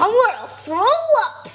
I'm gonna throw up.